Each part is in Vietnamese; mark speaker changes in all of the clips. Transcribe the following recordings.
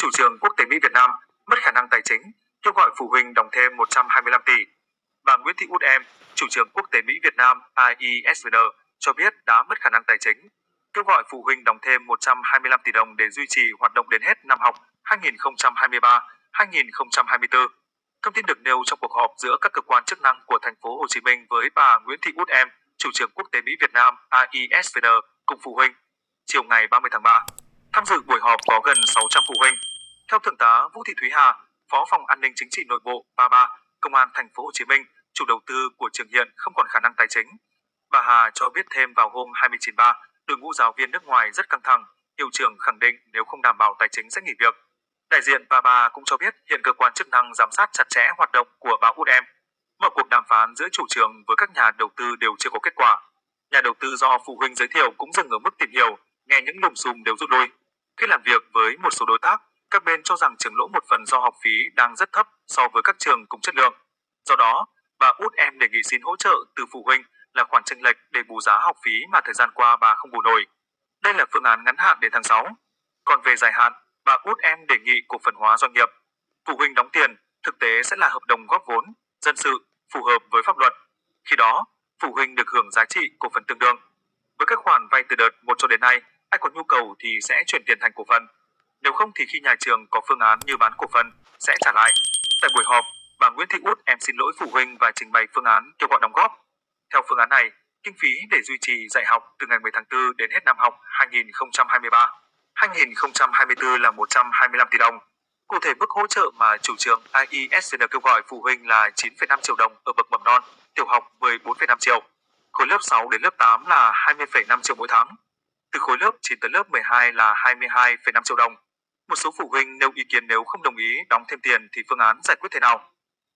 Speaker 1: chủ trường quốc tế Mỹ Việt Nam mất khả năng tài chính, kêu gọi phụ huynh đóng thêm 125 tỷ. Bà Nguyễn Thị Út Em, chủ trường quốc tế Mỹ Việt Nam IESVN cho biết đã mất khả năng tài chính, kêu gọi phụ huynh đóng thêm 125 tỷ đồng để duy trì hoạt động đến hết năm học 2023-2024. Thông tin được nêu trong cuộc họp giữa các cơ quan chức năng của thành phố Hồ Chí Minh với bà Nguyễn Thị Út Em, chủ trường quốc tế Mỹ Việt Nam IESVN cùng phụ huynh chiều ngày 30 tháng 3. Tham dự buổi họp có gần 600 phụ huynh. Theo thượng tá Vũ Thị Thúy Hà, Phó phòng An ninh Chính trị Nội bộ 33, Công an thành phố Hồ Chí Minh, chủ đầu tư của trường hiện không còn khả năng tài chính. Bà Hà cho biết thêm vào hôm 29 3, đội ngũ giáo viên nước ngoài rất căng thẳng, hiệu trưởng khẳng định nếu không đảm bảo tài chính sẽ nghỉ việc. Đại diện bà bà cũng cho biết hiện cơ quan chức năng giám sát chặt chẽ hoạt động của báo Út Em. Mở cuộc đàm phán giữa chủ trường với các nhà đầu tư đều chưa có kết quả. Nhà đầu tư do phụ huynh giới thiệu cũng dừng ở mức tìm hiểu, nghe những lùm xùm đều rút lui. Khi làm việc với một số đối tác, các bên cho rằng trường lỗ một phần do học phí đang rất thấp so với các trường cùng chất lượng. Do đó, bà út em đề nghị xin hỗ trợ từ phụ huynh là khoản chênh lệch để bù giá học phí mà thời gian qua bà không bù nổi. Đây là phương án ngắn hạn đến tháng 6. Còn về dài hạn, bà út em đề nghị cổ phần hóa doanh nghiệp. Phụ huynh đóng tiền, thực tế sẽ là hợp đồng góp vốn, dân sự, phù hợp với pháp luật. Khi đó, phụ huynh được hưởng giá trị cổ phần tương đương. Với các khoản vay từ đợt 1 cho đến nay, ai có nhu cầu thì sẽ chuyển tiền thành cổ phần. Không thì khi nhà trường có phương án như bán cổ phần sẽ trả lại. Tại buổi họp, bà Nguyễn Thị Út em xin lỗi phụ huynh và trình bày phương án kêu gọi đóng góp. Theo phương án này, kinh phí để duy trì dạy học từ ngày 10 tháng 4 đến hết năm học 2023 2024 là 125 tỷ đồng. Cụ thể mức hỗ trợ mà chủ trường IESN kêu gọi phụ huynh là 9,5 triệu đồng ở bậc mầm non, tiểu học 14,5 triệu. Khối lớp 6 đến lớp 8 là 20,5 triệu mỗi tháng. Từ khối lớp 9 tới lớp 12 là 22,5 triệu đồng. Một số phụ huynh nêu ý kiến nếu không đồng ý đóng thêm tiền thì phương án giải quyết thế nào?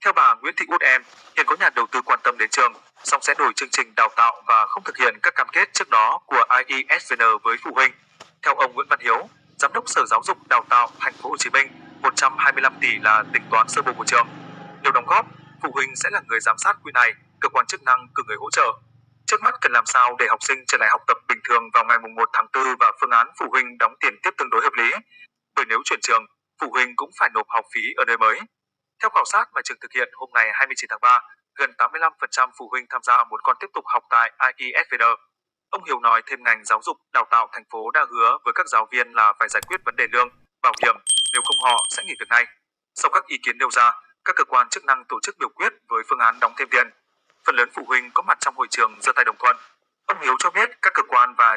Speaker 1: Theo bà Nguyễn Thị Út Em, hiện có nhà đầu tư quan tâm đến trường, song sẽ đổi chương trình đào tạo và không thực hiện các cam kết trước đó của IESVN với phụ huynh. Theo ông Nguyễn Văn Hiếu, Giám đốc Sở Giáo dục Đào tạo Thành phố Hồ Chí Minh, 125 tỷ là tính toán sơ bộ của trường. Nếu đóng góp, phụ huynh sẽ là người giám sát quy này, cơ quan chức năng cử người hỗ trợ. Trước mắt cần làm sao để học sinh trở lại học tập bình thường vào ngày 1 tháng 4 và phương án phụ huynh đóng tiền tiếp tương đối hợp nếu chuyển trường, phụ huynh cũng phải nộp học phí ở nơi mới. Theo khảo sát mà trường thực hiện hôm ngày 29 tháng 3, gần 85% phụ huynh tham gia muốn con tiếp tục học tại IESVN. Ông Hiếu nói thêm ngành giáo dục đào tạo thành phố đã hứa với các giáo viên là phải giải quyết vấn đề lương, bảo hiểm, nếu không họ sẽ nghỉ việc ngay. Sau các ý kiến nêu ra, các cơ quan chức năng tổ chức biểu quyết với phương án đóng thêm tiền. Phần lớn phụ huynh có mặt trong hội trường giơ tay đồng thuận. Ông Hiếu cho biết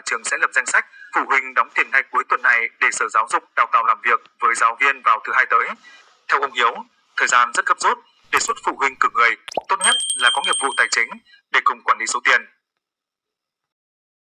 Speaker 1: trường sẽ lập danh sách phụ huynh đóng tiền ngay cuối tuần này để Sở Giáo dục đào tạo làm việc với giáo viên vào thứ hai tới. Theo ông Hiếu, thời gian rất gấp rút, đề xuất phụ huynh cử người, tốt nhất là có nghiệp vụ tài chính để cùng quản lý số tiền.